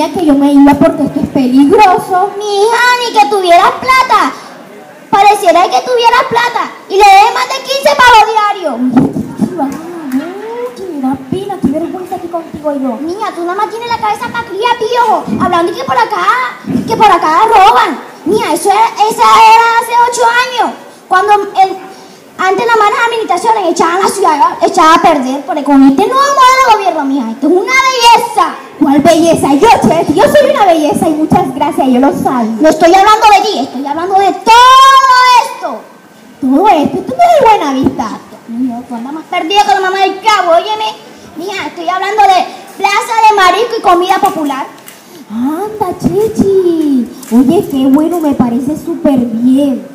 niña que yo me iba porque esto es peligroso. Mi hija, ni que tuvieras plata. Pareciera que tuvieras plata. Y le dé más de 15 pavos diarios. Pena, qué vergüenza aquí contigo yo. Niña, tú nada más tienes la cabeza para cría, pío. Hablando que por acá, que por acá roban. Niña, eso era, esa era hace ocho años. Cuando el, antes las malas administraciones echaban la ciudad, echaban a perder. Porque con este nuevo modelo de gobierno, mija, esto es una belleza. ¿Cuál belleza? Yo, yo soy una belleza y muchas gracias, yo lo sabía. No estoy hablando de ti, estoy hablando de todo esto. Todo esto, esto no es buena vista. Niña, tú andas más perdido que la mamá del cabo, óyeme. Mija, estoy hablando de plaza de marisco y comida popular. Anda, Chechi. Oye, qué bueno, me parece súper bien.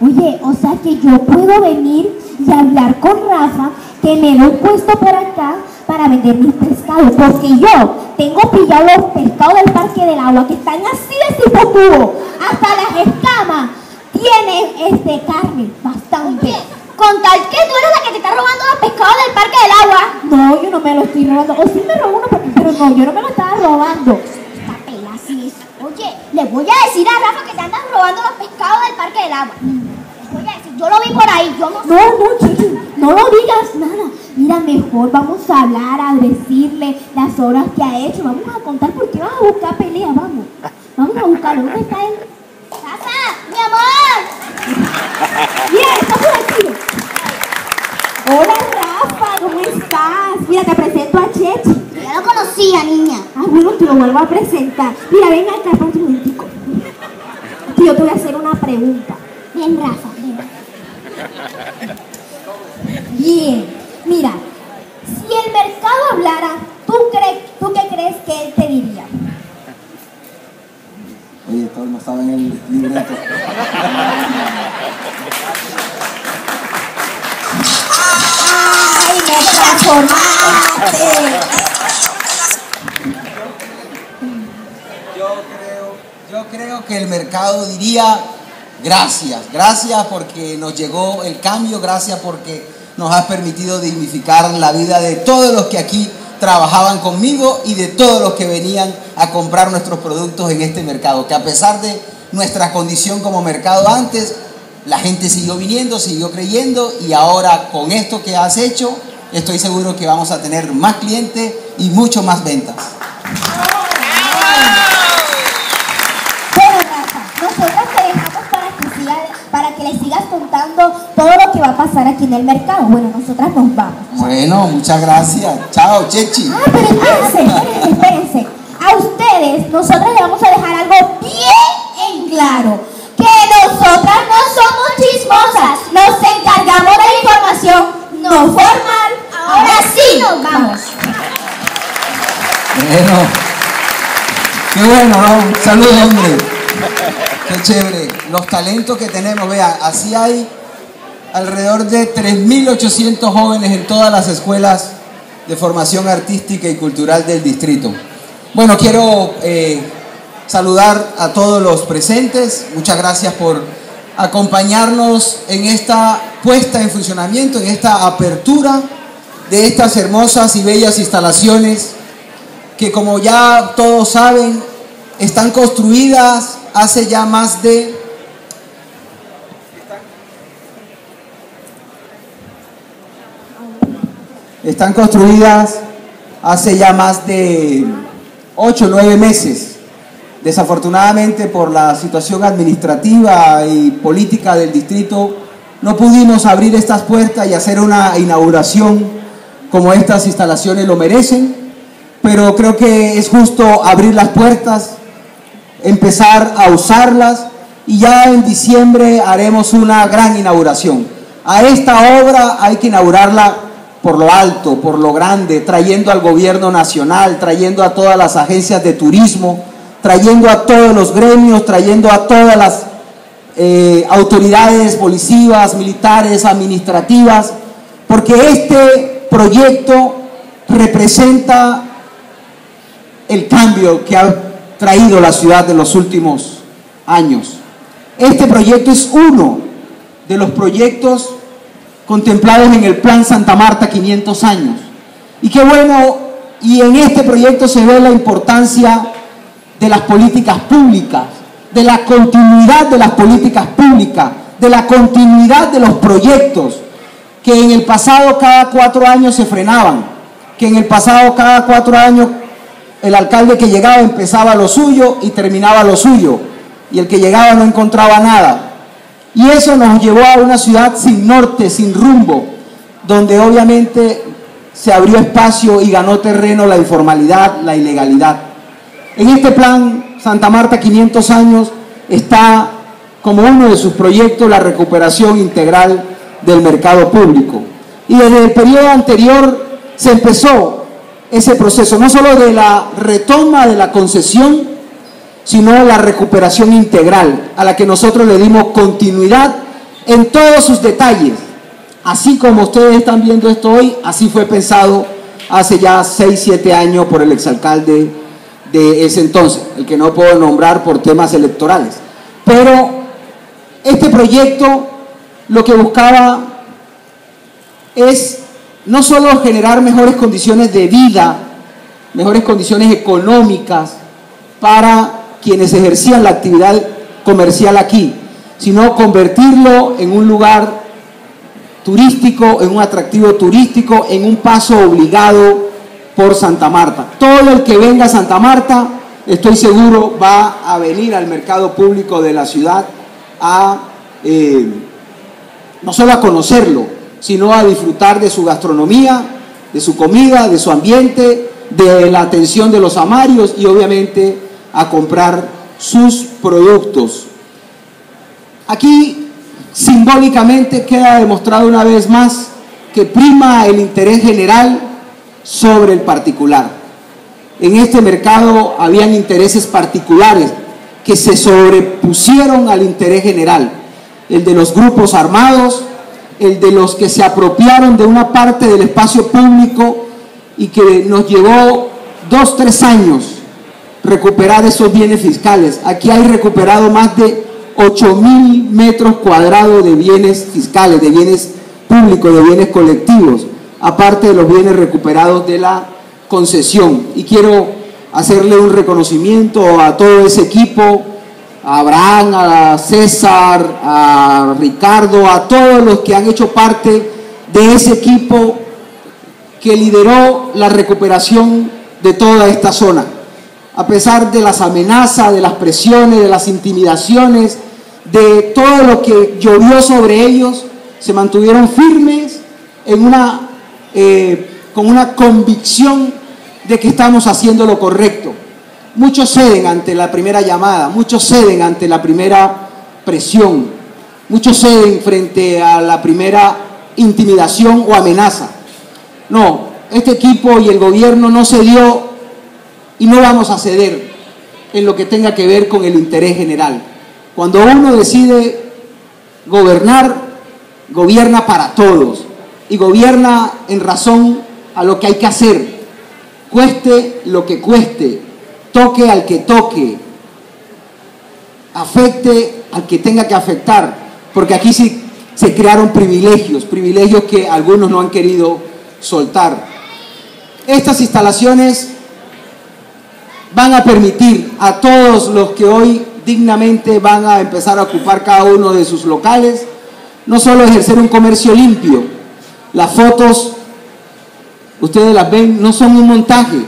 Oye, o sea que yo puedo venir y hablar con Rafa que me lo he puesto por acá para vender mis pescados. Porque yo tengo pillado los pescados del parque del agua que están así de tipo tubo. Hasta las escamas tienen este carne bastante. Oye, con tal que tú eres la que te está robando los pescados del parque del agua. No, yo no me lo estoy robando. O sí me robó uno, pero no, yo no me lo estaba robando. Esta pela sí es. Oye, le voy a decir a Rafa que te andas robando los pescados del parque del agua. Les voy a decir, yo lo vi por ahí, yo no No, no, Chiqui, no lo digas nada. Mira, mejor vamos a hablar, a decirle las obras que ha hecho. Vamos a contar por qué vas a buscar pelea, vamos. Vamos a buscarlo. ¿Dónde está él? Rafa, mi amor. Mira, está por aquí. Hola, Rafa, ¿cómo estás? Mira, te presento a Chechi. Ya lo conocía, niña. Ah, bueno, te lo vuelvo a presentar. Mira, ven acá, espérate un momentico. Yo te voy a hacer una pregunta. Bien, Rafa. Bien, mira, si el mercado hablara, ¿tú, crees, ¿tú qué crees que él te diría? Oye, esto no estaba en el libreto. ¡Ay, me transformaste! Yo creo, yo creo que el mercado diría gracias, gracias porque nos llegó el cambio, gracias porque nos has permitido dignificar la vida de todos los que aquí trabajaban conmigo y de todos los que venían a comprar nuestros productos en este mercado, que a pesar de nuestra condición como mercado antes, la gente siguió viniendo, siguió creyendo y ahora con esto que has hecho, estoy seguro que vamos a tener más clientes y mucho más ventas. Todo lo que va a pasar aquí en el mercado. Bueno, nosotras nos vamos. Bueno, muchas gracias. Chao, Chechi. Ah, pero espérense, espérense, espérense. A ustedes, nosotras les vamos a dejar algo bien en claro. Que nosotras no somos chismosas. Nos encargamos de la información no formal. Ahora sí nos vamos. Bueno, qué bueno, ¿no? Salud, hombre. Qué chévere. Los talentos que tenemos, vea, así hay alrededor de 3.800 jóvenes en todas las escuelas de formación artística y cultural del distrito. Bueno, quiero eh, saludar a todos los presentes. Muchas gracias por acompañarnos en esta puesta en funcionamiento, en esta apertura de estas hermosas y bellas instalaciones que como ya todos saben, están construidas hace ya más de... Están construidas hace ya más de 8 o 9 meses. Desafortunadamente por la situación administrativa y política del distrito, no pudimos abrir estas puertas y hacer una inauguración como estas instalaciones lo merecen pero creo que es justo abrir las puertas, empezar a usarlas y ya en diciembre haremos una gran inauguración. A esta obra hay que inaugurarla por lo alto, por lo grande, trayendo al gobierno nacional, trayendo a todas las agencias de turismo, trayendo a todos los gremios, trayendo a todas las eh, autoridades policivas, militares, administrativas, porque este proyecto representa el cambio que ha traído la ciudad en los últimos años. Este proyecto es uno de los proyectos contemplados en el Plan Santa Marta 500 años. Y qué bueno, y en este proyecto se ve la importancia de las políticas públicas, de la continuidad de las políticas públicas, de la continuidad de los proyectos que en el pasado cada cuatro años se frenaban, que en el pasado cada cuatro años el alcalde que llegaba empezaba lo suyo y terminaba lo suyo, y el que llegaba no encontraba nada. Y eso nos llevó a una ciudad sin norte, sin rumbo, donde obviamente se abrió espacio y ganó terreno la informalidad, la ilegalidad. En este plan, Santa Marta 500 años está como uno de sus proyectos la recuperación integral del mercado público. Y desde el periodo anterior se empezó ese proceso, no solo de la retoma de la concesión, sino la recuperación integral, a la que nosotros le dimos continuidad en todos sus detalles. Así como ustedes están viendo esto hoy, así fue pensado hace ya 6, 7 años por el exalcalde de ese entonces, el que no puedo nombrar por temas electorales. Pero este proyecto lo que buscaba es no solo generar mejores condiciones de vida, mejores condiciones económicas para quienes ejercían la actividad comercial aquí, sino convertirlo en un lugar turístico, en un atractivo turístico, en un paso obligado por Santa Marta. Todo el que venga a Santa Marta, estoy seguro, va a venir al mercado público de la ciudad a eh, no solo a conocerlo, sino a disfrutar de su gastronomía, de su comida, de su ambiente, de la atención de los amarios y obviamente a comprar sus productos. Aquí simbólicamente queda demostrado una vez más que prima el interés general sobre el particular. En este mercado habían intereses particulares que se sobrepusieron al interés general, el de los grupos armados, el de los que se apropiaron de una parte del espacio público y que nos llevó dos, tres años recuperar esos bienes fiscales. Aquí hay recuperado más de 8 mil metros cuadrados de bienes fiscales, de bienes públicos, de bienes colectivos, aparte de los bienes recuperados de la concesión. Y quiero hacerle un reconocimiento a todo ese equipo, a Abraham, a César, a Ricardo, a todos los que han hecho parte de ese equipo que lideró la recuperación de toda esta zona a pesar de las amenazas, de las presiones, de las intimidaciones, de todo lo que llovió sobre ellos, se mantuvieron firmes eh, con una convicción de que estamos haciendo lo correcto. Muchos ceden ante la primera llamada, muchos ceden ante la primera presión, muchos ceden frente a la primera intimidación o amenaza. No, este equipo y el gobierno no se dio y no vamos a ceder en lo que tenga que ver con el interés general. Cuando uno decide gobernar, gobierna para todos y gobierna en razón a lo que hay que hacer, cueste lo que cueste, toque al que toque, afecte al que tenga que afectar, porque aquí sí se crearon privilegios, privilegios que algunos no han querido soltar. Estas instalaciones van a permitir a todos los que hoy dignamente van a empezar a ocupar cada uno de sus locales, no solo ejercer un comercio limpio, las fotos, ustedes las ven, no son un montaje.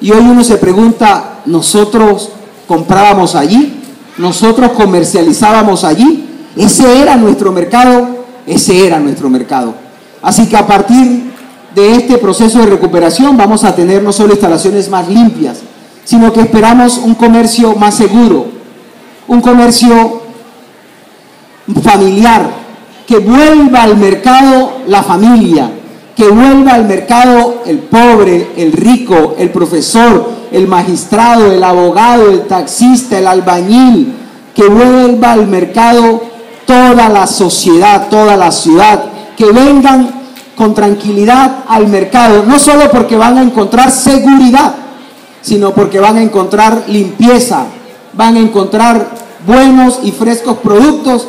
Y hoy uno se pregunta, ¿nosotros comprábamos allí? ¿Nosotros comercializábamos allí? Ese era nuestro mercado, ese era nuestro mercado. Así que a partir de este proceso de recuperación vamos a tener no solo instalaciones más limpias, sino que esperamos un comercio más seguro, un comercio familiar, que vuelva al mercado la familia, que vuelva al mercado el pobre, el rico, el profesor, el magistrado, el abogado, el taxista, el albañil, que vuelva al mercado toda la sociedad, toda la ciudad, que vengan con tranquilidad al mercado, no solo porque van a encontrar seguridad, sino porque van a encontrar limpieza, van a encontrar buenos y frescos productos,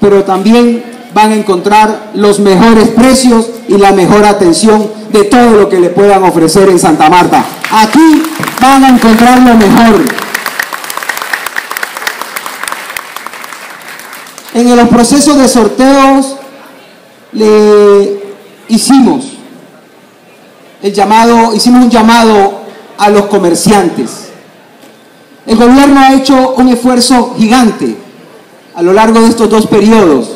pero también van a encontrar los mejores precios y la mejor atención de todo lo que le puedan ofrecer en Santa Marta. Aquí van a encontrar lo mejor. En los procesos de sorteos le hicimos el llamado, hicimos un llamado a los comerciantes. El gobierno ha hecho un esfuerzo gigante a lo largo de estos dos periodos.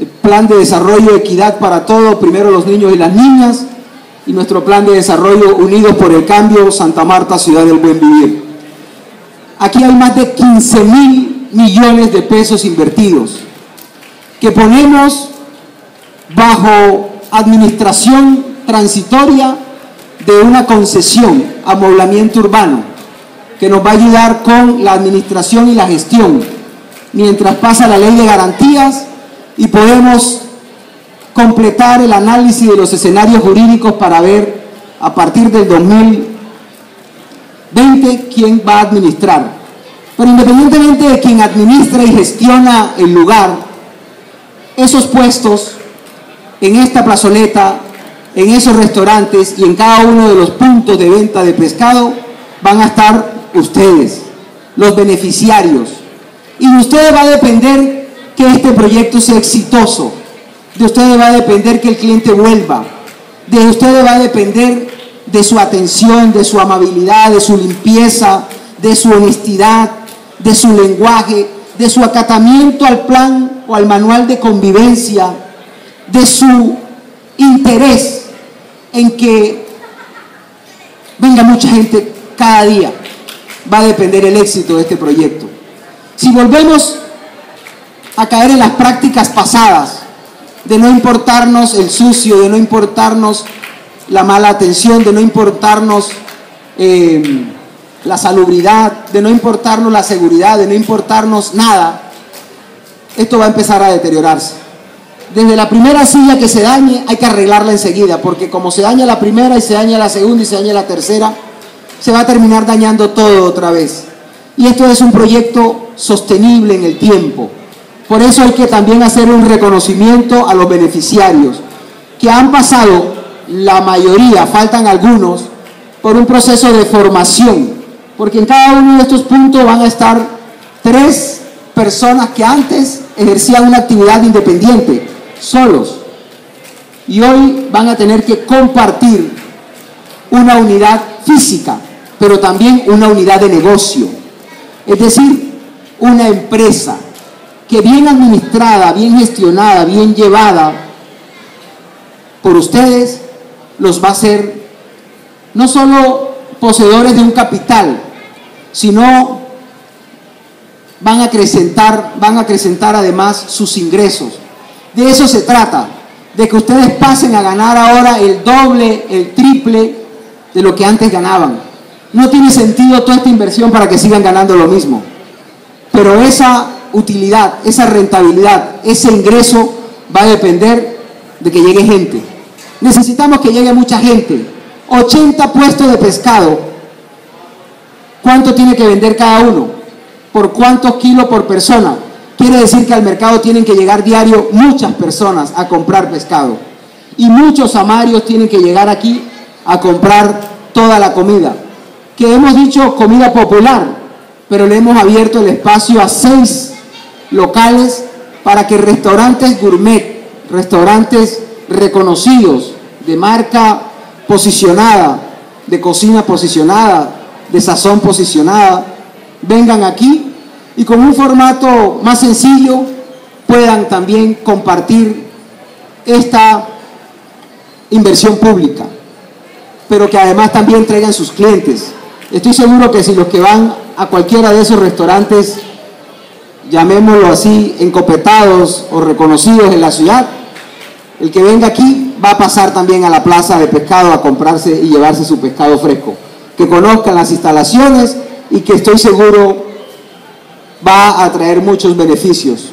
El plan de desarrollo equidad para todos, primero los niños y las niñas, y nuestro plan de desarrollo Unidos por el Cambio, Santa Marta, Ciudad del Buen Vivir. Aquí hay más de 15 mil millones de pesos invertidos que ponemos bajo administración transitoria de una concesión, amoblamiento urbano, que nos va a ayudar con la administración y la gestión, mientras pasa la ley de garantías y podemos completar el análisis de los escenarios jurídicos para ver a partir del 2020 quién va a administrar. Pero independientemente de quien administra y gestiona el lugar, esos puestos en esta plazoleta, en esos restaurantes y en cada uno de los puntos de venta de pescado van a estar ustedes, los beneficiarios. Y de ustedes va a depender que este proyecto sea exitoso de ustedes va a depender que el cliente vuelva. De ustedes va a depender de su atención, de su amabilidad, de su limpieza, de su honestidad, de su lenguaje, de su acatamiento al plan o al manual de convivencia, de su interés en que venga mucha gente cada día. Va a depender el éxito de este proyecto. Si volvemos a caer en las prácticas pasadas, de no importarnos el sucio, de no importarnos la mala atención, de no importarnos eh, la salubridad, de no importarnos la seguridad, de no importarnos nada, esto va a empezar a deteriorarse. Desde la primera silla que se dañe hay que arreglarla enseguida, porque como se daña la primera y se daña la segunda y se daña la tercera, se va a terminar dañando todo otra vez. Y esto es un proyecto sostenible en el tiempo. Por eso hay que también hacer un reconocimiento a los beneficiarios que han pasado, la mayoría, faltan algunos, por un proceso de formación, porque en cada uno de estos puntos van a estar tres personas que antes ejercían una actividad independiente, solos, y hoy van a tener que compartir una unidad física, pero también una unidad de negocio, es decir, una empresa que bien administrada, bien gestionada, bien llevada por ustedes, los va a hacer no solo poseedores de un capital, sino van a acrecentar, van a acrecentar además sus ingresos. De eso se trata, de que ustedes pasen a ganar ahora el doble, el triple de lo que antes ganaban. No tiene sentido toda esta inversión para que sigan ganando lo mismo. Pero esa utilidad, esa rentabilidad, ese ingreso va a depender de que llegue gente. Necesitamos que llegue mucha gente. 80 puestos de pescado. ¿Cuánto tiene que vender cada uno? ¿Por cuántos kilos por persona? Quiere decir que al mercado tienen que llegar diario muchas personas a comprar pescado. Y muchos amarios tienen que llegar aquí a comprar toda la comida. Que hemos dicho comida popular, pero le hemos abierto el espacio a seis locales para que restaurantes gourmet, restaurantes reconocidos, de marca posicionada, de cocina posicionada, de sazón posicionada, vengan aquí y con un formato más sencillo puedan también compartir esta inversión pública, pero que además también traigan sus clientes. Estoy seguro que si los que van a cualquiera de esos restaurantes llamémoslo así, encopetados o reconocidos en la ciudad, el que venga aquí va a pasar también a la plaza de pescado a comprarse y llevarse su pescado fresco. Que conozcan las instalaciones y que estoy seguro va a traer muchos beneficios.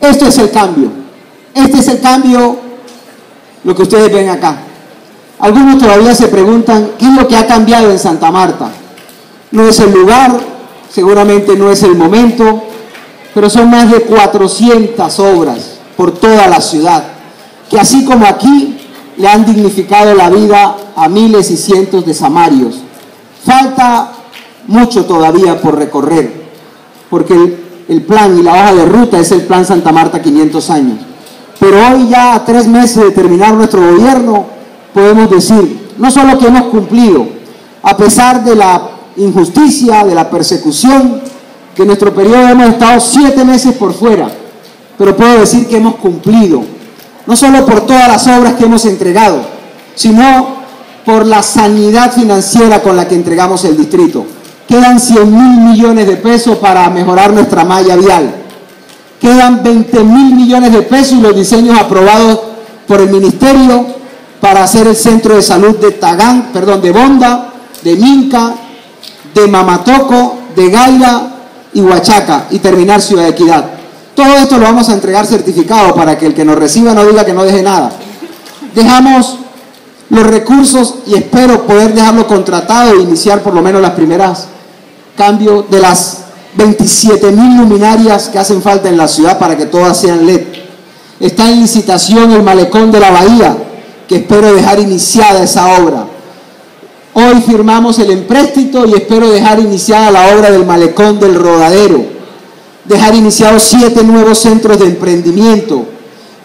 Esto es el cambio. Este es el cambio, lo que ustedes ven acá. Algunos todavía se preguntan, ¿qué es lo que ha cambiado en Santa Marta? No es el lugar, seguramente no es el momento, pero son más de 400 obras por toda la ciudad, que así como aquí le han dignificado la vida a miles y cientos de samarios. Falta mucho todavía por recorrer, porque el plan y la hoja de ruta es el Plan Santa Marta 500 años. Pero hoy ya a tres meses de terminar nuestro gobierno, podemos decir, no solo que hemos cumplido, a pesar de la injusticia, de la persecución, que en nuestro periodo hemos estado siete meses por fuera, pero puedo decir que hemos cumplido, no solo por todas las obras que hemos entregado, sino por la sanidad financiera con la que entregamos el distrito. Quedan 100 mil millones de pesos para mejorar nuestra malla vial. Quedan 20 mil millones de pesos los diseños aprobados por el ministerio para hacer el centro de salud de Tagán, perdón, de Bonda, de Minca, de Mamatoco, de Gaira y Huachaca y terminar Ciudad de Equidad. Todo esto lo vamos a entregar certificado para que el que nos reciba no diga que no deje nada. Dejamos los recursos y espero poder dejarlo contratado e iniciar por lo menos las primeras cambios de las 27 mil luminarias que hacen falta en la ciudad para que todas sean LED. Está en licitación el malecón de la bahía, que espero dejar iniciada esa obra. Hoy firmamos el empréstito y espero dejar iniciada la obra del malecón del rodadero. Dejar iniciados siete nuevos centros de emprendimiento.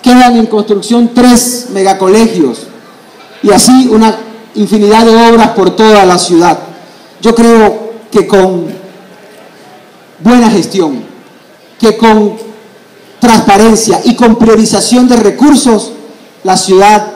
Quedan en construcción tres megacolegios y así una infinidad de obras por toda la ciudad. Yo creo que con buena gestión, que con transparencia y con priorización de recursos, la ciudad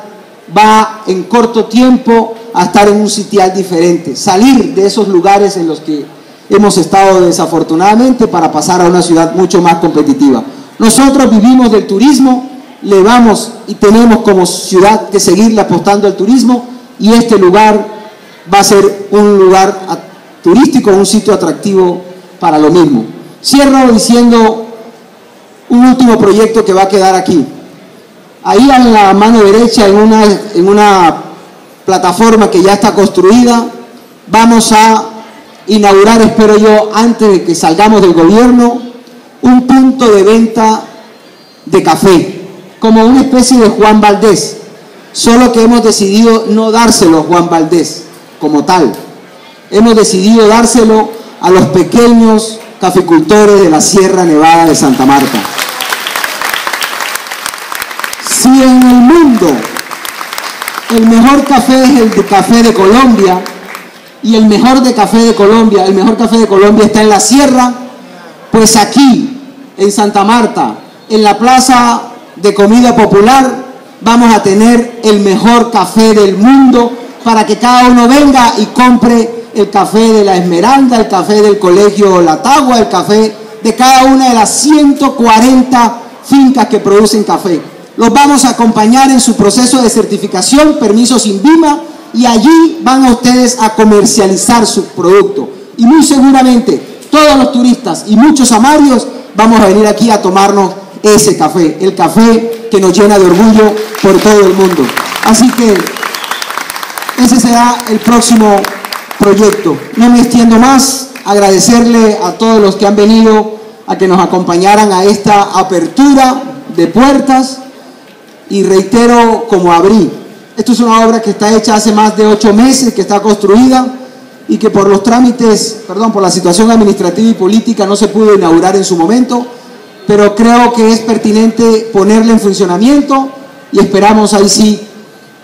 va en corto tiempo a estar en un sitial diferente, salir de esos lugares en los que hemos estado desafortunadamente para pasar a una ciudad mucho más competitiva. Nosotros vivimos del turismo, le vamos y tenemos como ciudad que seguirle apostando al turismo y este lugar va a ser un lugar turístico, un sitio atractivo para lo mismo. Cierro diciendo un último proyecto que va a quedar aquí. Ahí en la mano derecha, en una, en una plataforma que ya está construida, vamos a inaugurar, espero yo, antes de que salgamos del gobierno, un punto de venta de café como una especie de Juan Valdés, solo que hemos decidido no dárselo a Juan Valdés como tal. Hemos decidido dárselo a los pequeños caficultores de la Sierra Nevada de Santa Marta. Si en el mundo el mejor café es el de café de Colombia y el mejor de café de Colombia, el mejor café de Colombia está en la sierra, pues aquí, en Santa Marta, en la plaza de comida popular, vamos a tener el mejor café del mundo para que cada uno venga y compre el café de la Esmeralda, el café del Colegio Latagua, el café de cada una de las 140 fincas que producen café. Los vamos a acompañar en su proceso de certificación, permisos INVIMA, y allí van a ustedes a comercializar su producto. Y muy seguramente todos los turistas y muchos amarios vamos a venir aquí a tomarnos ese café, el café que nos llena de orgullo por todo el mundo. Así que ese será el próximo proyecto. No me extiendo más, agradecerle a todos los que han venido a que nos acompañaran a esta apertura de puertas y reitero como abrí. Esto es una obra que está hecha hace más de ocho meses, que está construida y que por los trámites, perdón, por la situación administrativa y política no se pudo inaugurar en su momento pero creo que es pertinente ponerla en funcionamiento y esperamos ahí sí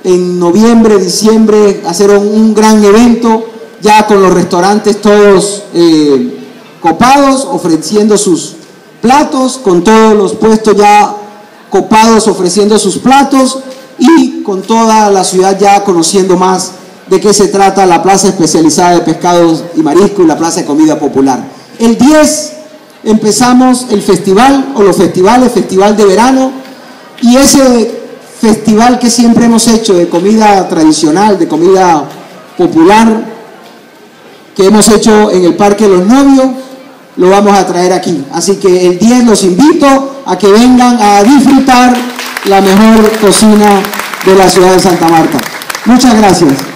en noviembre, diciembre hacer un, gran evento ya con los restaurantes todos eh, copados, ofreciendo sus platos, con todos los puestos ya copados ofreciendo sus platos y con toda la ciudad ya conociendo más de qué se trata la plaza especializada de pescados y marisco y la plaza de comida popular. El 10 empezamos el festival o los festivales, festival de verano, y ese festival que siempre hemos hecho de comida tradicional, de comida popular, que hemos hecho en el Parque de los Novios, lo vamos a traer aquí. Así que el 10 los invito a que vengan a disfrutar la mejor cocina de la ciudad de Santa Marta. Muchas gracias.